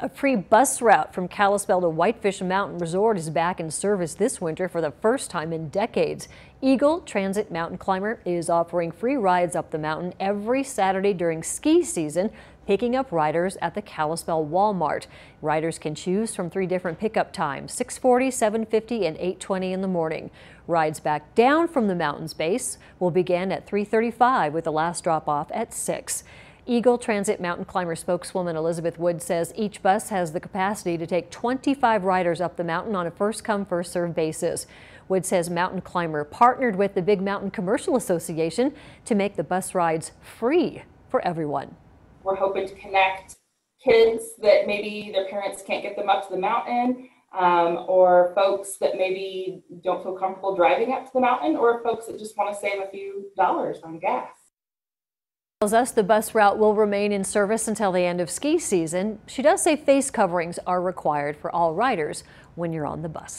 A free bus route from Kalispell to Whitefish Mountain Resort is back in service this winter for the first time in decades. Eagle Transit Mountain Climber is offering free rides up the mountain every Saturday during ski season, picking up riders at the Kalispell Walmart. Riders can choose from three different pickup times, 640, 750, and 820 in the morning. Rides back down from the mountain's base will begin at 335 with the last drop off at 6. Eagle Transit Mountain Climber spokeswoman Elizabeth Wood says each bus has the capacity to take 25 riders up the mountain on a first-come, first-served basis. Wood says Mountain Climber partnered with the Big Mountain Commercial Association to make the bus rides free for everyone. We're hoping to connect kids that maybe their parents can't get them up to the mountain, um, or folks that maybe don't feel comfortable driving up to the mountain, or folks that just want to save a few dollars on gas tells us the bus route will remain in service until the end of ski season. She does say face coverings are required for all riders when you're on the bus.